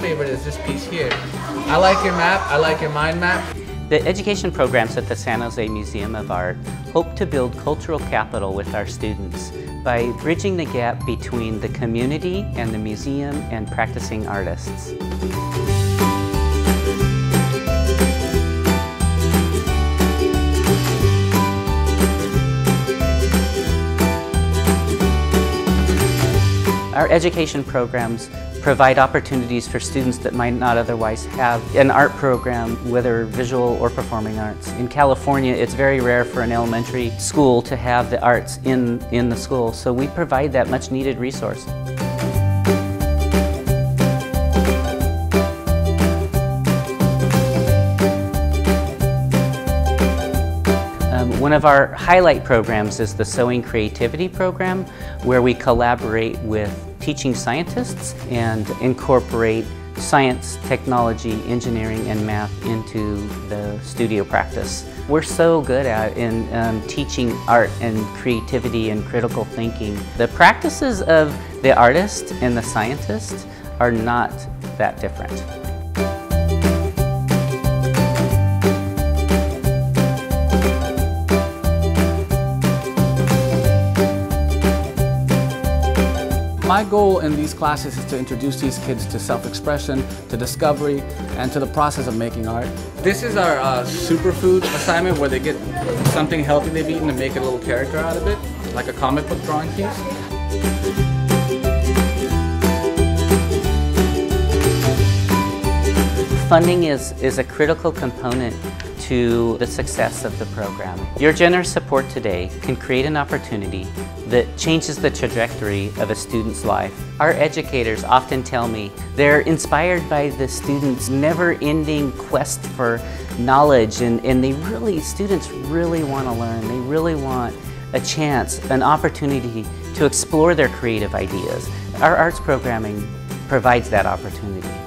favorite is this piece here. I like your map, I like your mind map. The education programs at the San Jose Museum of Art hope to build cultural capital with our students by bridging the gap between the community and the museum and practicing artists. Our education programs provide opportunities for students that might not otherwise have an art program, whether visual or performing arts. In California, it's very rare for an elementary school to have the arts in, in the school, so we provide that much needed resource. Um, one of our highlight programs is the Sewing Creativity Program, where we collaborate with teaching scientists and incorporate science, technology, engineering, and math into the studio practice. We're so good at in um, teaching art and creativity and critical thinking. The practices of the artist and the scientist are not that different. My goal in these classes is to introduce these kids to self-expression, to discovery, and to the process of making art. This is our uh, superfood assignment where they get something healthy they've eaten and make a little character out of it, like a comic book drawing piece. Funding is, is a critical component to the success of the program. Your generous support today can create an opportunity that changes the trajectory of a student's life. Our educators often tell me they're inspired by the students' never-ending quest for knowledge and, and they really, students really want to learn. They really want a chance, an opportunity to explore their creative ideas. Our arts programming provides that opportunity.